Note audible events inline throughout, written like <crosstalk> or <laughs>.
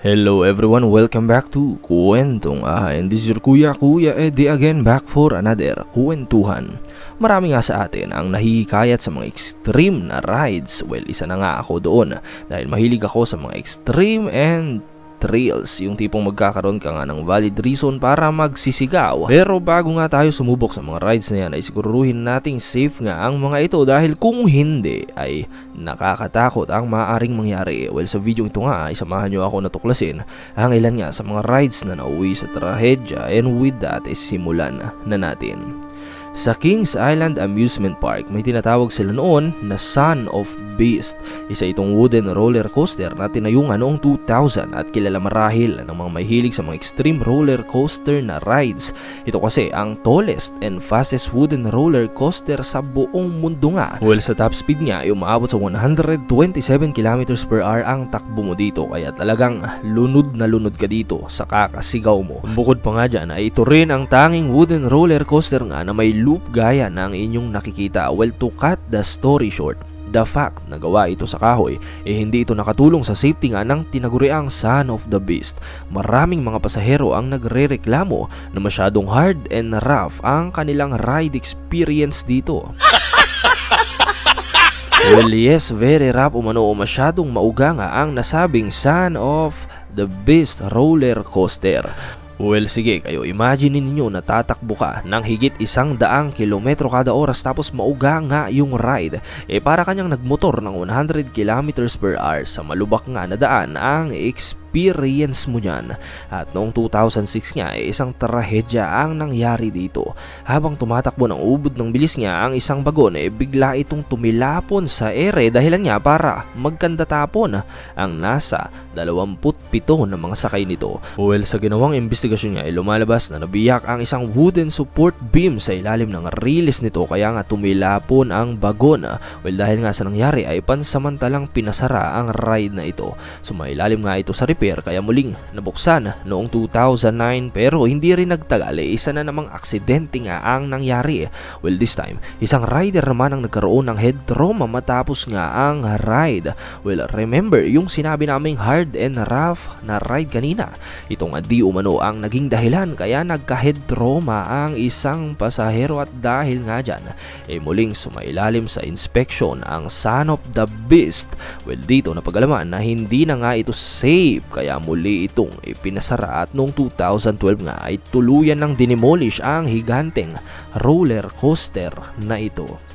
Hello everyone, welcome back to Kwentong Ah and this is your Kuya Kuya Eddie again back for another kwentuhan. Marami nga sa atin ang nahihikayat sa mga extreme na rides. Well, isa na nga ako doon dahil mahilig ako sa mga extreme and thrills, yung tipong magkakaroon ka nga ng valid reason para magsisigaw. Pero bago nga tayo sumubok sa mga rides na yan ay siguruhin nating safe nga ang mga ito dahil kung hindi ay nakakatakot ang maaaring mangyari. Well, sa video ito nga ay samahan nyo ako natuklasin ang ilan nga sa mga rides na nauwi sa trahedya and with that is simulan na natin. Sa Kings Island Amusement Park, may tinatawag sila noon na Son of Beast. Isa itong wooden roller coaster na tinayungan noong 2000 at kilala marahil ng mga mahilig sa mga extreme roller coaster na rides. Ito kasi ang tallest and fastest wooden roller coaster sa buong mundo nga. Well, sa top speed niya ay umaabot sa 127 km per hour ang takbo mo dito kaya talagang lunod na lunod ka dito sa kakasigaw mo. Bukod pa nga dyan ay ito rin ang tanging wooden roller coaster nga na may loop gaya ng inyong nakikita. Well, to cut the story short, The fact na gawa ito sa kahoy eh hindi ito nakatulong sa safety nga ng tinaguriang Son of the Beast. Maraming mga pasahero ang nagrereklamo na masyadong hard and rough ang kanilang ride experience dito. <laughs> well yes, very rough umano o masyadong mauga ang nasabing Son of the Beast roller coaster. Well sige kayo, imagine ninyo na tatakbo ka ng higit isang daang kilometro kada oras tapos mauga nga yung ride. Eh para kanyang nagmotor ng 100 kilometers per hour sa malubak nga na daan ang experience experience mo niyan. At noong 2006 nga, eh, isang trahedya ang nangyari dito. Habang tumatakbo ng ubod ng bilis niya ang isang bagon, eh, bigla itong tumilapon sa ere dahilan niya para magkanda tapon ang nasa 27 na mga sakay nito. Well, sa ginawang investigasyon niya, eh, lumalabas na nabiyak ang isang wooden support beam sa ilalim ng release nito kaya nga tumilapon ang bagon. Well, dahil nga sa nangyari ay pansamantalang pinasara ang ride na ito. Sumailalim nga ito sa rip repair kaya muling nabuksan noong 2009 pero hindi rin nagtagal eh, isa na namang aksidente nga ang nangyari. Well this time, isang rider naman ang nagkaroon ng head trauma matapos nga ang ride. Well remember yung sinabi naming hard and rough na ride kanina. Ito nga di umano ang naging dahilan kaya nagka-head trauma ang isang pasahero at dahil nga dyan, eh muling sumailalim sa inspection ang son of the beast. Well dito napagalaman na hindi na nga ito safe kaya muli itong ipinasara at noong 2012 nga ay tuluyan ng dinimolish ang higanteng roller coaster na ito.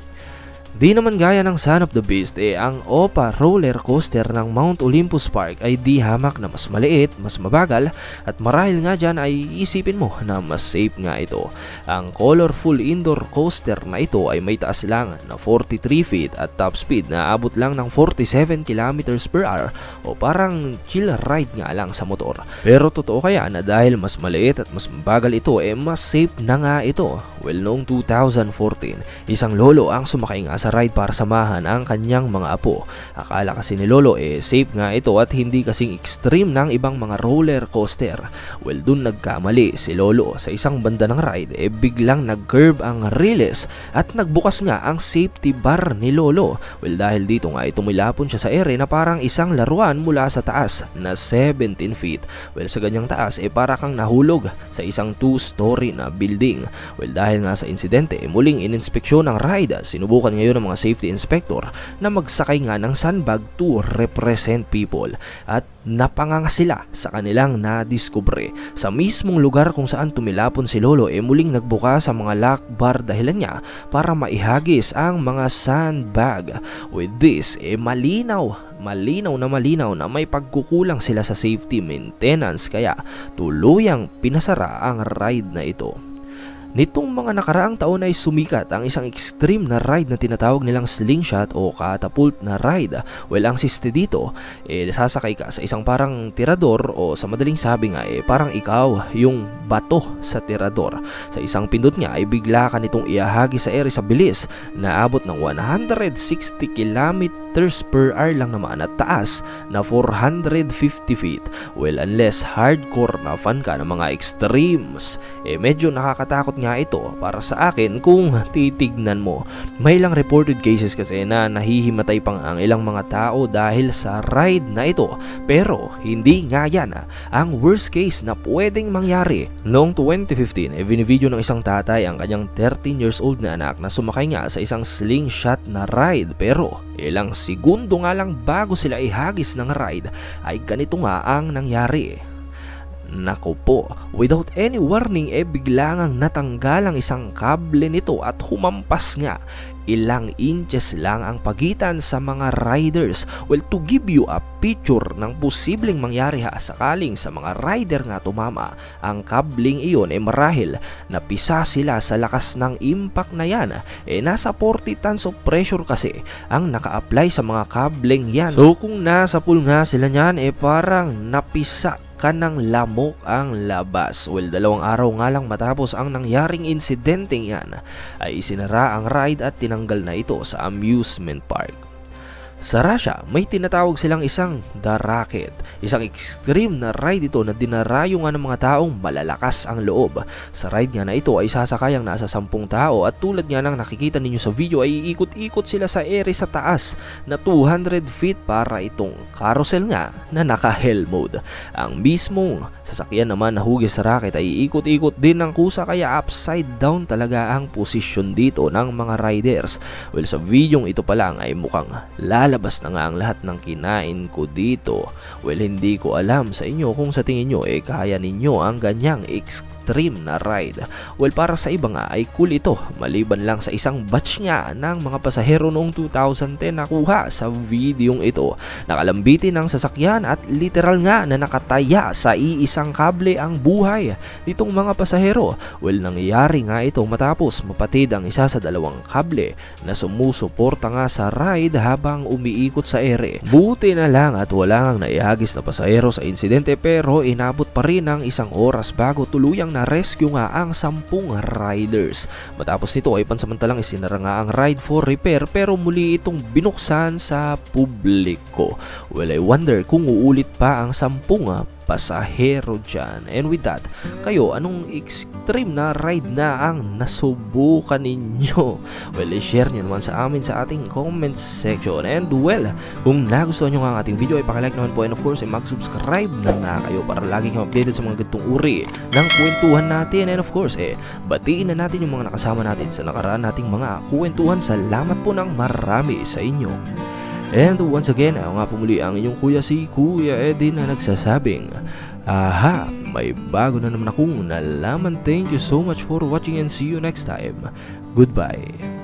Di naman gaya ng Son of the Beast eh ang OPA roller coaster ng Mount Olympus Park ay di hamak na mas maliit, mas mabagal at marahil nga dyan ay isipin mo na mas safe nga ito. Ang colorful indoor coaster na ito ay may taas lang na 43 feet at top speed na abot lang ng 47 km per hour o parang chill ride nga lang sa motor. Pero totoo kaya na dahil mas maliit at mas mabagal ito eh mas safe na nga ito. Well noong 2014 isang lolo ang sumakay nga sa sa ride para samahan ang kanyang mga apo. Akala kasi ni Lolo eh safe nga ito at hindi kasing extreme ng ibang mga roller coaster. Well dun nagkamali si Lolo sa isang banda ng ride eh biglang nag-curve ang release at nagbukas nga ang safety bar ni Lolo. Well dahil dito nga tumilapon siya sa ere na parang isang laruan mula sa taas na 17 feet. Well sa ganyang taas eh para kang nahulog sa isang two-story na building. Well dahil nga sa insidente eh, muling ininspeksyon ng ride sinubukan ngayon ng mga safety inspector na magsakay nga ng sandbag to represent people at napanganga sila sa kanilang nadiskubre. Sa mismong lugar kung saan tumilapon si Lolo e eh muling nagbuka sa mga lock bar dahilan niya para maihagis ang mga sandbag. With this, eh malinaw malinaw na malinaw na may pagkukulang sila sa safety maintenance kaya tuluyang pinasara ang ride na ito. Nitong mga nakaraang taon ay sumikat ang isang extreme na ride na tinatawag nilang slingshot o catapult na ride. Well, ang siste dito, eh, sasakay ka sa isang parang tirador o sa madaling sabi nga, eh, parang ikaw yung bato sa tirador. Sa isang pindot niya ay bigla ka nitong iahagi sa ere sa bilis na abot ng 160 kilometers per hour lang naman at taas na 450 feet. Well, unless hardcore na fan ka ng mga extremes, eh medyo nakakatakot nga ito para sa akin kung titignan mo. May ilang reported cases kasi na nahihimatay pang ang ilang mga tao dahil sa ride na ito. Pero hindi nga yan ang worst case na pwedeng mangyari. Noong 2015, e video ng isang tatay ang kanyang 13 years old na anak na sumakay nga sa isang slingshot na ride pero ilang segundo nga lang bago sila ihagis ng ride ay ganito nga ang nangyari. Nako po, without any warning eh bigla ngang natanggal ang isang kable nito at humampas nga. Ilang inches lang ang pagitan sa mga riders. Well, to give you a picture ng posibleng mangyari ha sakaling sa mga rider nga tumama, ang kabling iyon ay eh marahil napisa sila sa lakas ng impact na yan. Eh nasa 40 tons of pressure kasi ang naka-apply sa mga kabling yan. So kung nasa pool nga sila niyan eh parang napisa kanang lamok ang labas. Well, dalawang araw nga lang matapos ang nangyaring insidenteng yan ay isinara ang ride at tinanggal na ito sa amusement park. Sa Russia, may tinatawag silang isang The Rocket. Isang extreme na ride ito na dinarayo nga ng mga taong malalakas ang loob. Sa ride nga na ito ay sasakay ang nasa sampung tao at tulad nga ng nakikita ninyo sa video ay iikot-ikot sila sa ere sa taas na 200 feet para itong carousel nga na naka-hell mode. Ang mismong sasakyan naman na hugis sa rocket ay iikot-ikot din ng kusa kaya upside down talaga ang posisyon dito ng mga riders. Well sa videong ito pa lang ay mukhang lala Lalabas na nga ang lahat ng kinain ko dito. Well, hindi ko alam sa inyo kung sa tingin nyo eh kaya ninyo ang ganyang extreme na ride. Well, para sa iba nga ay cool ito maliban lang sa isang batch nga ng mga pasahero noong 2010 nakuha sa videong ito. Nakalambitin ng sasakyan at literal nga na nakataya sa iisang kable ang buhay nitong mga pasahero. Well, nangyayari nga ito matapos mapatid ang isa sa dalawang kable na sumusuporta nga sa ride habang umiikot sa ere. Buti na lang at wala nang naihagis na pasahero sa insidente pero inabot pa rin ng isang oras bago tuluyang na-rescue nga ang sampung riders. Matapos nito ay pansamantalang isinara nga ang ride for repair pero muli itong binuksan sa publiko. Well, I wonder kung uulit pa ang sampung pasahero dyan. And with that, kayo, anong extreme na ride na ang nasubukan ninyo? <laughs> Well, i-share nyo naman sa amin sa ating comment section. And well, kung nagustuhan nyo ang ating video, ay pakilike naman po and of course, ay mag-subscribe na nga kayo para lagi kayong updated sa mga gantong uri ng kwentuhan natin. And of course, eh, batiin na natin yung mga nakasama natin sa nakaraan nating mga kwentuhan. Salamat po ng marami sa inyo. And once again, ako nga pumuli ang inyong kuya si Kuya Eddie na nagsasabing Aha, may bago na naman akong nalaman. Thank you so much for watching and see you next time. Goodbye.